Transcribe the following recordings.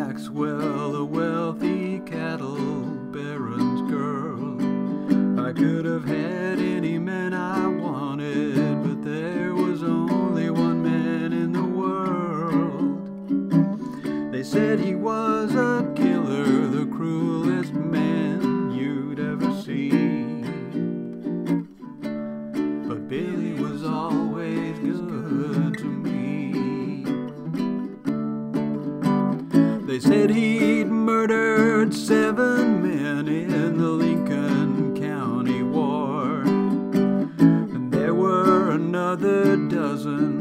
Maxwell, a wealthy cattle baron's girl. I could have had any man I wanted, but there was only one man in the world. They said he was a killer, the cruelest man you'd ever see. But Billy was always good They said he'd murdered seven men in the Lincoln County War. And there were another dozen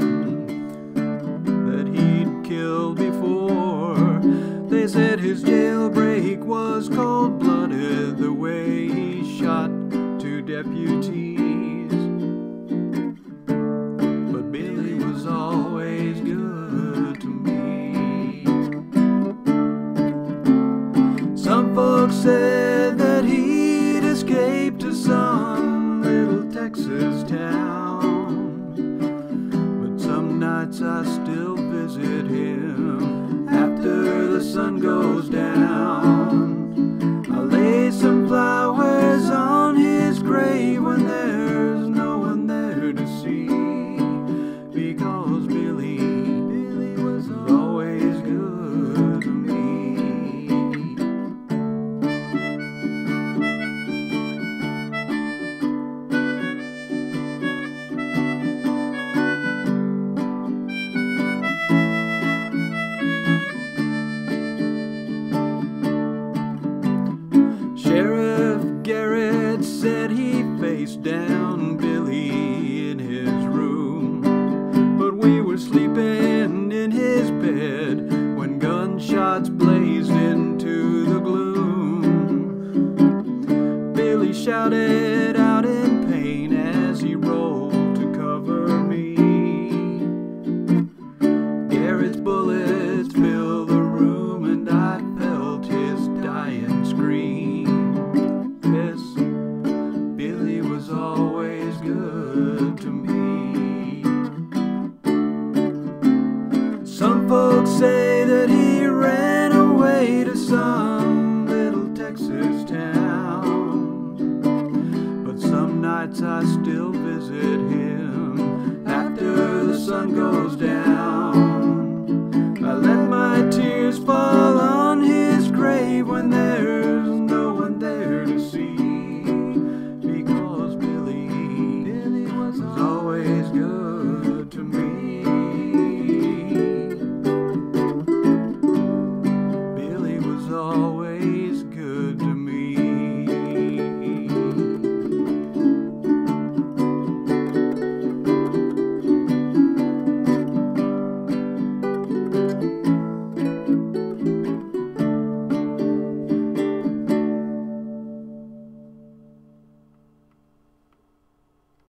that he'd killed before. They said his jailbreak was cold blooded, the way he shot two deputies. I still visit him after the sun goes down. Blazed into the gloom. Billy shouted out in pain as he rolled to cover me. Garrett's bullets filled the room and I felt his dying scream. Yes, Billy was always good to me. Some folks say that he ran to some little Texas town. But some nights I still